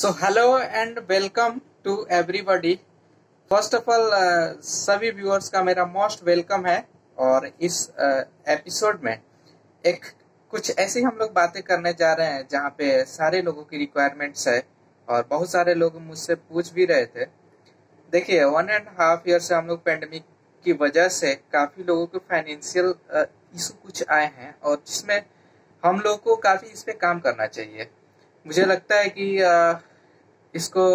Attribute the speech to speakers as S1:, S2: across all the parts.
S1: So hello and welcome to everybody first of all सभी viewers का मेरा most welcome है और इस एपिसोड uh, में एक कुछ ऐसी हम लोग बातें करने जा रहे हैं जहाँ पे सारे लोगों की रिक्वायरमेंट्स है और बहुत सारे लोग मुझसे पूछ भी रहे थे। देखिए वन एंड हाफ़ ईयर से हम लोग पेंडेमिक की वजह से काफ़ी लोगों के फाइनेंशियल इशू uh, कुछ आए हैं और जिसमें हम लोग को काफ़ी इस पे काम करना चाहिए। मुझे लगता है कि इसको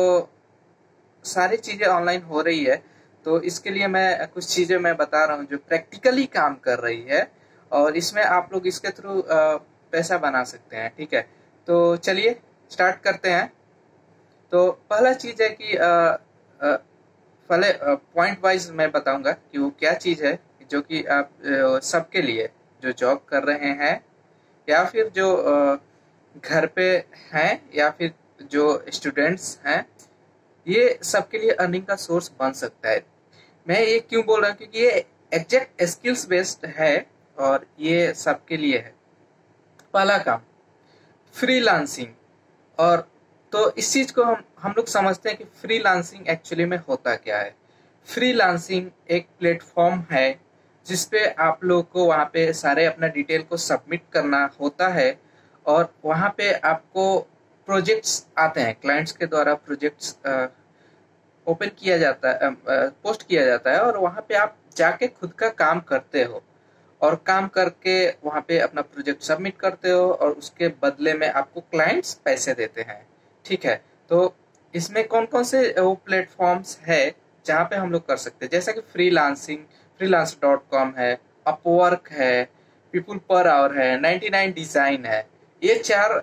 S1: सारी चीज़ें ऑनलाइन हो रही है तो इसके लिए मैं कुछ चीज़ें मैं बता रहा हूँ जो प्रैक्टिकली काम कर रही है और इसमें आप लोग इसके थ्रू पैसा बना सकते हैं, ठीक है? तो चलिए स्टार्ट करते हैं। तो पहला चीज़ है कि पहले पॉइंट वाइज मैं बताऊँगा कि वो क्या चीज़ है जो कि आप सबके लिए जो जॉब कर रहे हैं या फिर जो घर पे हैं या फिर जो स्टूडेंट्स हैं, ये सबके लिए अर्निंग का सोर्स बन सकता है। मैं ये क्यों बोल रहा हूँ? क्योंकि ये एग्जैक्ट स्किल्स बेस्ड है और ये सबके लिए है। पहला काम फ्रीलांसिंग और तो इस चीज़ को हम हम लोग समझते हैं कि फ्रीलांसिंग एक्चुअली में होता क्या है। फ्रीलांसिंग एक प्लेटफॉर्म है, जिसपे आप लोग को वहाँ पे सारे अपना डिटेल को सबमिट करना होता है और वहाँ पे आपको प्रोजेक्ट्स आते हैं क्लाइंट्स के द्वारा प्रोजेक्ट्स ओपन किया जाता है पोस्ट किया जाता है और वहाँ पे आप जाके खुद का काम करते हो और काम करके वहाँ पे अपना प्रोजेक्ट सबमिट करते हो और उसके बदले में आपको क्लाइंट्स पैसे देते हैं। ठीक है? तो इसमें कौन कौन से वो प्लेटफॉर्म्स है जहाँ पे हम लोग कर सकते हैं? जैसा कि freelancing freelance dot com है अपवर्क है पीपुल पर आवर है 99 डिज़ाइन है। ये चार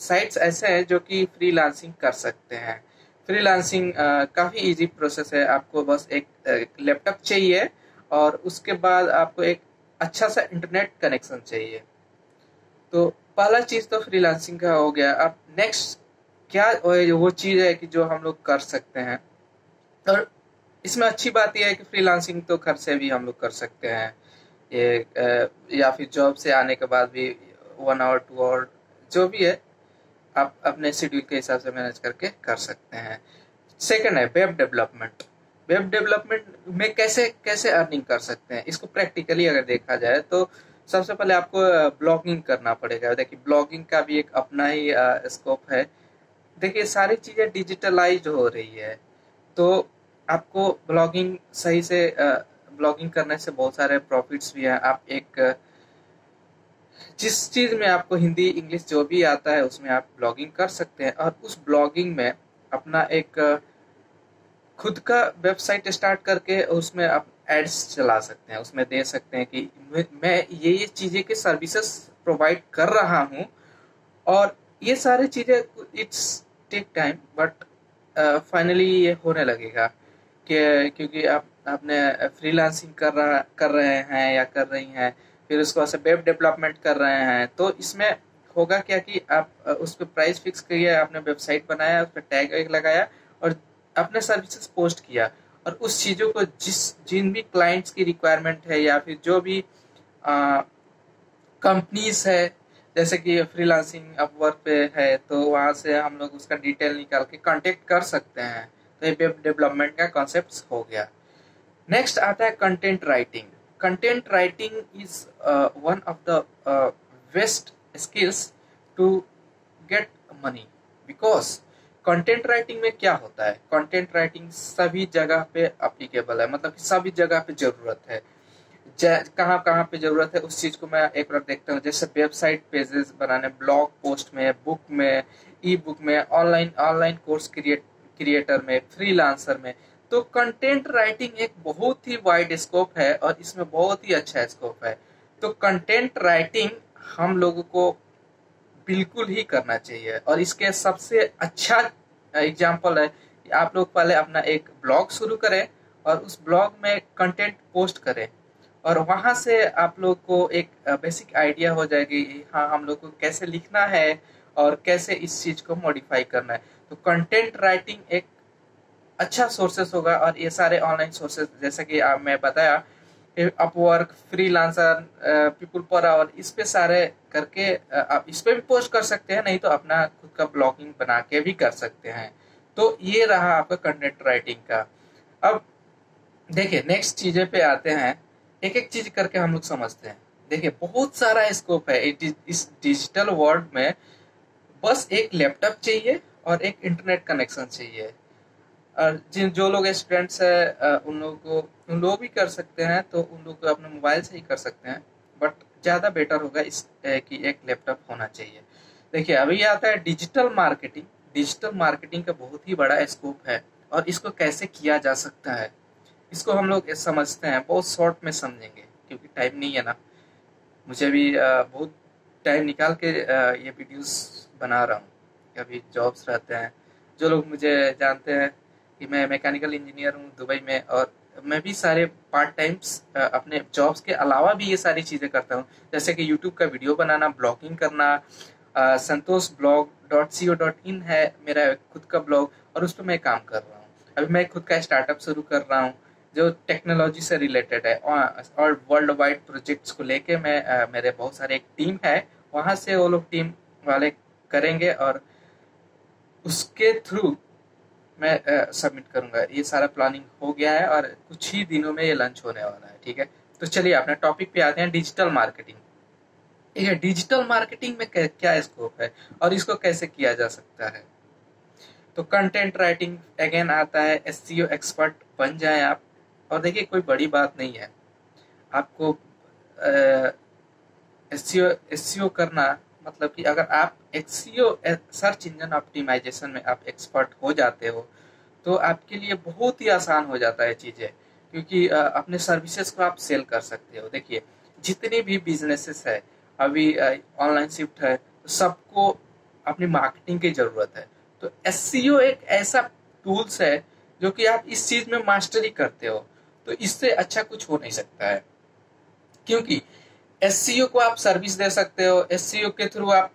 S1: साइट्स ऐसे हैं जो कि फ्रीलांसिंग कर सकते हैं। फ्रीलांसिंग काफ़ी इजी प्रोसेस है। आपको बस एक लैपटॉप चाहिए और उसके बाद आपको एक अच्छा सा इंटरनेट कनेक्शन चाहिए। तो पहला चीज़ तो फ्रीलांसिंग का हो गया। अब नेक्स्ट क्या वो चीज़ है कि जो हम लोग कर सकते हैं। और इसमें अच्छी बात यह है कि फ्रीलांसिंग तो घर से भी हम लोग कर सकते हैं। ये या फिर जॉब से आने के बाद भी वन आवर टू आवर जो भी है आप अपने शेड्यूल के हिसाब से मैनेज करके कर सकते हैं। सेकंड है वेब डेवलपमेंट वेब डेवलपमेंट में कैसे कैसे अर्निंग कर सकते हैं? इसको प्रैक्टिकली अगर देखा जाए तो सबसे पहले आपको ब्लॉगिंग करना पड़ेगा। देखिए ब्लॉगिंग का भी एक अपना ही स्कोप है। देखिए, सारी चीज़ें डिजिटलाइज हो रही है। तो आपको ब्लॉगिंग सही से ब्लॉगिंग करने से बहुत सारे प्रॉफिट्स भी हैं। आप एक जिस चीज़ में आपको हिंदी, इंग्लिश जो भी आता है, उसमें आप ब्लॉगिंग कर सकते हैं और उस ब्लॉगिंग में अपना एक, खुद का वेबसाइट स्टार्ट करके उसमें आप एड्स चला सकते हैं। उसमें दे सकते हैं कि मैं ये ये चीज़ें के सर्विसेज़ प्रोवाइड कर रहा हूँ और ये सारी चीज़ें it's take time but finally ये होने लगेगा कि, क्योंकि आप, आपने फ्रीलांसिंग कर रहा, कर रहे हैं या कर रही हैं फिर उसको वेब डेवलपमेंट कर रहे हैं। तो इसमें होगा क्या कि आप उस पर प्राइस फिक्स किया, आपने वेबसाइट बनाया, उस पर टैग वैग लगाया और अपने सर्विसेज़ पोस्ट किया। और उस चीज़ों को जिस, जिन भी क्लाइंट्स की रिक्वायरमेंट है या फिर जो भी कंपनीज़ है, जैसे कि फ्रीलांसिंग अपवर्क पे है तो वहाँ से हम लोग उसका डिटेल निकाल के कांटेक्ट कर सकते हैं। तो ये वेब डेवलपमेंट का कॉन्सेप्ट हो गया। नेक्स्ट आता है content writing content writing is uh, one of the uh, best skills to get money. Because content writing में क्या होता है? कंटेंट राइटिंग सभी जगह पे अप्लीकेबल है। मतलब सभी जगह पे ज़रूरत है। कहाँ कहाँ पे ज़रूरत है उस चीज़ को मैं एक बार देखता हूँ। जैसे वेबसाइट पेजेस बनाने ब्लॉग पोस्ट में बुक में ई बुक में online online course create creator में फ्रीलांसर में तो कंटेंट राइटिंग एक बहुत ही वाइड स्कोप है और इसमें बहुत ही अच्छा स्कोप है। तो कंटेंट राइटिंग हम लोगों को बिल्कुल ही करना चाहिए और इसके सबसे अच्छा एग्ज़ाम्पल है कि आप लोग पहले अपना एक ब्लॉग शुरू करें और उस ब्लॉग में कंटेंट पोस्ट करें और वहाँ से आप लोग को एक बेसिक आइडिया हो जाएगी हाँ हम लोग को कैसे लिखना है और कैसे इस चीज़ को मॉडिफाई करना है। तो कंटेंट राइटिंग एक अच्छा सोर्सेस होगा और ये सारे ऑनलाइन सोर्सेस जैसे कि आप, मैं बताया Upwork freelancer people per hour इस पे सारे करके आप इस पे भी पोस्ट कर सकते हैं, नहीं तो अपना खुद का ब्लॉगिंग बना के भी कर सकते हैं। तो ये रहा आपका कंटेंट राइटिंग का। अब, देखिए नेक्स्ट चीज़ें पे आते हैं। एक एक चीज़ करके हम लोग समझते हैं। देखिए, बहुत सारा स्कोप है इस डिजिटल वर्ल्ड में। बस एक लैपटॉप चाहिए और एक इंटरनेट कनेक्शन चाहिए। और जिन, जो लोग स्टूडेंट्स है उन लोगों को, उन लोग भी कर सकते हैं तो उन लोग अपने मोबाइल से ही कर सकते हैं। बट ज़्यादा बेटर होगा इस कि एक लैपटॉप होना चाहिए। देखिए, अभी आता है डिजिटल मार्केटिंग डिजिटल मार्केटिंग का बहुत ही बड़ा स्कोप है, और इसको कैसे किया जा सकता है, इसको हम लोग समझते हैं। बहुत शॉर्ट में समझेंगे, क्योंकि टाइम नहीं है ना। मुझे भी बहुत टाइम निकाल के ये वीडियोस बना रहा हूँ कभी जॉब्स रहते हैं। जो लोग मुझे जानते हैं कि मैं मैकेनिकल इंजीनियर हूँ दुबई में और मैं भी सारे पार्ट टाइम्स अपने जॉब्स के अलावा भी ये सारी चीज़ें करता हूँ। जैसे कि यूट्यूब का वीडियो बनाना ब्लॉगिंग करना Santosh blog dot C O dot in है मेरा खुद का ब्लॉग और उस पर मैं काम कर रहा हूँ। अभी मैं खुद का स्टार्टअप शुरू कर रहा हूँ, जो टेक्नोलॉजी से रिलेटेड है। और वर्ल्ड वाइड प्रोजेक्ट्स को लेके मैं मेरे बहुत सारे एक टीम है, वहाँ से वो लोग टीम वाले करेंगे और उसके थ्रू मैं सबमिट करूँगा। ये सारा प्लानिंग हो गया है और कुछ ही दिनों में ये लंच होने वाला है, ठीक है? तो चलिए, अपने टॉपिक पे आते हैं डिजिटल मार्केटिंग ठीक है डिजिटल मार्केटिंग में क्या स्कोप है और इसको कैसे किया जा सकता है? तो कंटेंट राइटिंग अगेन आता है एस एक्सपर्ट बन जाए आप। और देखिए, कोई बड़ी बात नहीं है। आपको एस सी करना मतलब कि अगर आप एक्सीओ सर्च इंजन ऑप्टिमाइजेशन में आप एक्सपर्ट हो जाते हो तो आपके लिए बहुत ही आसान हो जाता है चीज़ें, क्योंकि अपने सर्विसेज़ को आप सेल कर सकते हो। देखिए, जितने भी बिजनेसेस है, अभी ऑनलाइन शिफ्ट है तो सबको अपनी मार्केटिंग की ज़रूरत है। तो एस एक ऐसा टूल्स है, जो कि आप इस चीज़ में मास्टरी करते हो तो इससे अच्छा कुछ हो नहीं सकता है। क्योंकि एस को आप सर्विस दे सकते हो एस के थ्रू आप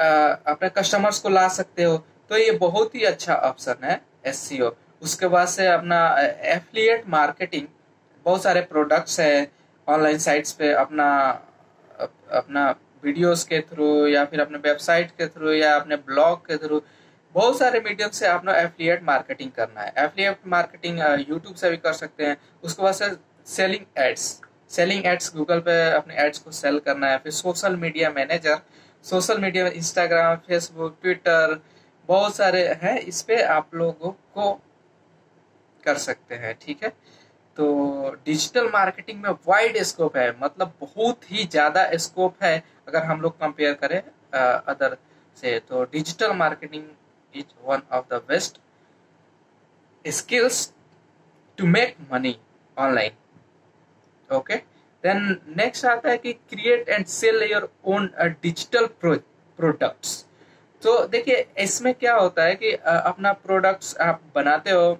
S1: आ, अपने कस्टमर्स को ला सकते हो तो ये बहुत ही अच्छा ऑप्शन है एस उसके बाद से अपना एफिलिएट मार्केटिंग बहुत सारे प्रोडक्ट्स है ऑनलाइन साइट्स पे अपना अपना वीडियोस के थ्रू या फिर अपने वेबसाइट के थ्रू या अपने ब्लॉग के थ्रू बहुत सारे मीडियम से अपना एफिलिएट मार्केटिंग करना है। एफिलिएट मार्केटिंग यूट्यूब से भी कर सकते हैं। उसके बाद से selling ads selling ads Google पे अपने एड्स को सेल करना है, फिर social media manager social media Instagram Facebook Twitter बहुत सारे हैं, इस पे आप लोगों को कर सकते हैं, ठीक है? तो डिजिटल मार्केटिंग में वाइड स्कोप है मतलब बहुत ही ज़्यादा स्कोप है, अगर हम लोग कंपेयर करें अदर से तो digital marketing is one of the best skills to make money online okay then next आता है कि create and sell your own digital products तो देखिए, इसमें क्या होता है कि अपना प्रोडक्ट्स आप बनाते हो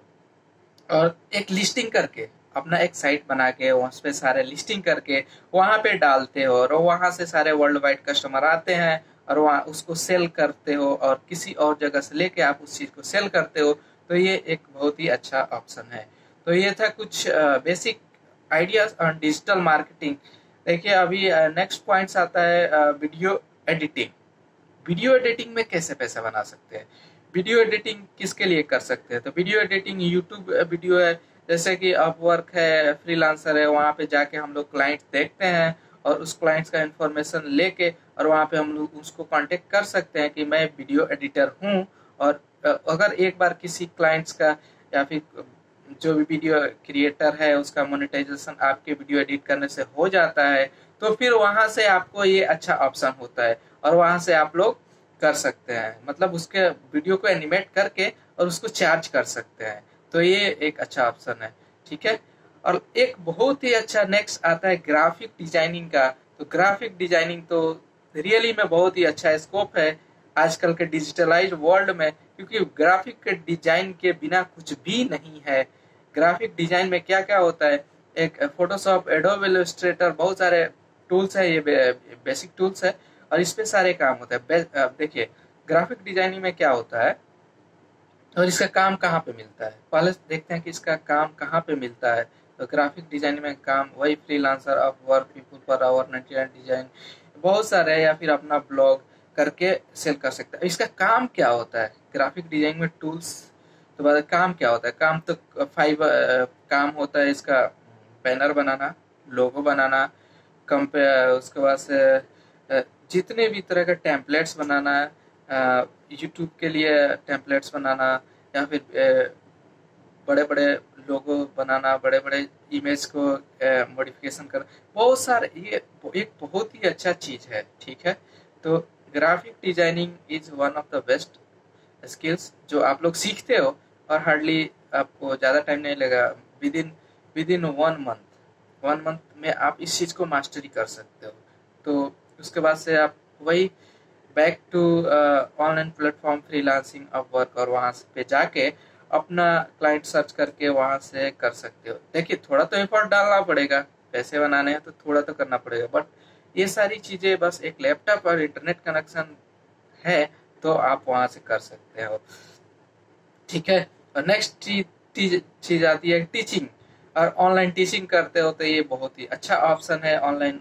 S1: और एक लिस्टिंग करके, अपना एक साइट बना के वहाँ पे सारे लिस्टिंग करके, वहाँ पे डालते हो और वहाँ से सारे वर्ल्ड वाइड कस्टमर आते हैं और वहाँ उसको सेल करते हो और किसी और जगह से लेके आप उस चीज़ को सेल करते हो तो ये एक बहुत ही अच्छा ऑप्शन है। तो ये था कुछ basic ideas on digital marketing देखिए, अभी नेक्स्ट पॉइंट्स आता है वीडियो एडिटिंग वीडियो एडिटिंग में कैसे पैसा बना सकते हैं? वीडियो एडिटिंग किसके लिए कर सकते हैं? तो वीडियो एडिटिंग यूट्यूब वीडियो है। जैसे कि अपवर्क है फ्रीलांसर है, वहाँ पे जाके हम लोग क्लाइंट देखते हैं और उस क्लाइंट्स का इंफॉर्मेशन लेके और वहाँ पे हम लोग उसको कांटेक्ट कर सकते हैं कि मैं वीडियो एडिटर हूँ और अगर एक बार किसी क्लाइंट्स का या फिर जो भी वीडियो क्रिएटर है, उसका मोनेटाइजेशन आपके वीडियो एडिट करने से हो जाता है तो फिर वहाँ से आपको ये अच्छा ऑप्शन होता है और वहाँ से आप लोग कर सकते हैं। मतलब उसके वीडियो को एनिमेट करके और उसको चार्ज कर सकते हैं। तो ये एक अच्छा ऑप्शन है, ठीक है? और एक बहुत ही अच्छा नेक्स्ट आता है ग्राफिक डिज़ाइनिंग का। तो ग्राफिक डिज़ाइनिंग तो रियली में बहुत ही अच्छा स्कोप है आजकल के डिजिटलाइज वर्ल्ड में, क्योंकि ग्राफिक के डिज़ाइन के बिना कुछ भी नहीं है। ग्राफिक डिज़ाइन में क्या क्या होता है? एक फोटोशॉप एडोब इलस्ट्रेटर बहुत सारे टूल्स है, ये बेसिक टूल्स है, और इस पे सारे काम होता है। देखिए ग्राफिक डिज़ाइनिंग में क्या होता है? और इसका काम कहाँ पे मिलता है? पहले देखते हैं कि इसका काम कहाँ पे मिलता है। तो ग्राफिक डिज़ाइनिंग में काम, वही freelancer Upwork people per hour ninety design बहुत सारे या फिर अपना ब्लॉग करके सेल कर सकता है। इसका काम क्या होता है? ग्राफिक डिज़ाइन में टूल्स तो बाद काम क्या होता है? काम तो फाइव काम होता है इसका बैनर बनाना लोगो बनाना कंपे उसके बाद से जितने भी तरह के टेम्पलेट्स बनाना यूट्यूब के लिए टेम्पलेट्स बनाना, या फिर बड़े बड़े लोगो बनाना बड़े बड़े इमेज को मॉडिफिकेशन करना, बहुत सारे, ये एक बहुत ही अच्छा चीज़ है, ठीक है? तो graphic designing is one of the best skills जो आप लोग सीखते हो। और हार्डली आपको ज़्यादा टाइम नहीं लगा within within one month one month में आप इस चीज़ को मास्टरी कर सकते हो। तो उसके बाद से आप वही back to online platform freelancing Upwork और वहाँ पे जाके अपना क्लाइंट सर्च करके वहाँ से कर सकते हो। देखिए, थोड़ा तो एफर्ट डालना पड़ेगा। पैसे बनाने हैं तो थोड़ा तो करना पड़ेगा। बट ये सारी चीज़ें बस एक लैपटॉप और इंटरनेट कनेक्शन है तो आप वहाँ से कर सकते हो। ठीक है? नेक्स्ट चीज़ चीज़ आती है टीचिंग और ऑनलाइन टीचिंग करते हो तो ये बहुत ही अच्छा ऑप्शन है ऑनलाइन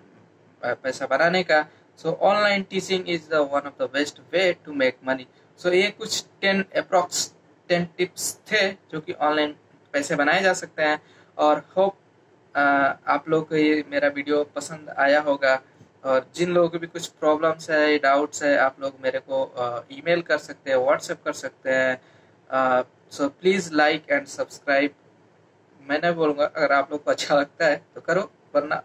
S1: पैसा बनाने का। So online teaching is the one of the best way to make money so ये कुछ टेन अप्रोक्स टेन टिप्स थे जो कि ऑनलाइन पैसे बनाए जा सकते हैं। और होप आप लोग को ये मेरा वीडियो पसंद आया होगा। और जिन लोगों को भी कुछ प्रॉब्लम्स है डाउट्स है, आप लोग मेरे को ईमेल कर सकते हैं व्हाट्सएप कर सकते हैं। So please like and subscribe मैं नहीं बोलूँगा अगर आप लोग को अच्छा लगता है तो करो वरना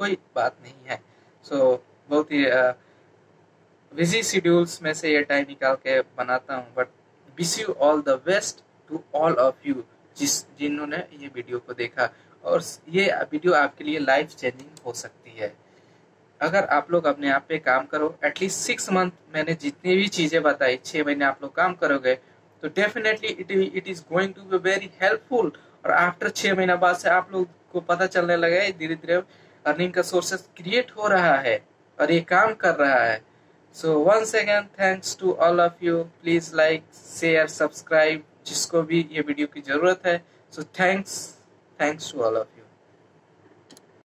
S1: कोई बात नहीं है। सो so, बहुत ही बिज़ी शेड्यूल्स में से ये टाइम निकाल के बनाता हूँ but wish you all the best to all of you जिस जिन्होंने ये वीडियो को देखा। और ये वीडियो आपके लिए लाइफ चेंजिंग हो सकती है। अगर आप लोग अपने आप पे काम करो एटलीस्ट सिक्स मंथ मैंने जितनी भी चीज़ें बताई छह महीने आप लोग काम करोगे तो definitely it it is going to be very helpful और आफ्टर छह महीना बाद से आप लोग को पता चलने लगा है धीरे धीरे अर्निंग का सोर्सेस क्रिएट हो रहा है और ये काम कर रहा है। So once again thanks to all of you please like share subscribe जिसको भी ये वीडियो की ज़रूरत है। So thanks thanks to all of